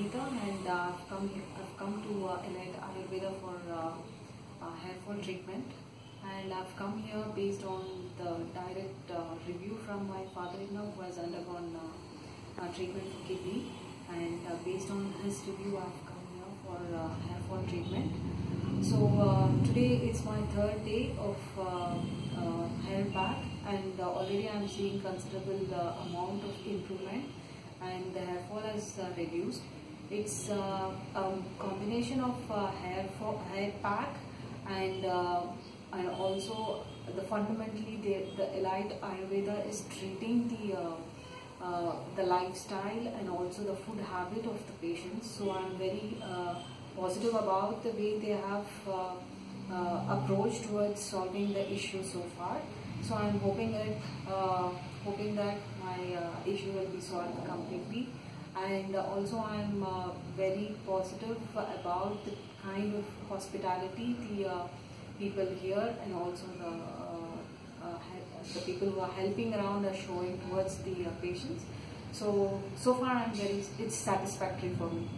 And uh, I've come here, I've come to uh, Elite Ayurveda for uh, uh, hair fall treatment and I've come here based on the direct uh, review from my father-in-law who has undergone uh, treatment for kidney and uh, based on his review I've come here for uh, hair fall treatment. So today it's my third day of hair pack and already I'm seeing considerable amount of improvement and the hair fall has uh, reduced. It's uh, a combination of uh, hair fall, hair pack and uh, and also the fundamentally the, the elite Ayurveda is treating the uh, the lifestyle and also the food habit of the patients. So I'm very uh, positive about the way they have uh, approached towards solving the issue so far. So I'm hoping that hoping that my issue will be solved completely. And also I'm uh, very positive about the kind of hospitality the uh, people here and also the uh, uh, the people who are helping around are showing towards the uh, patients. So so far I'm very it's satisfactory for me.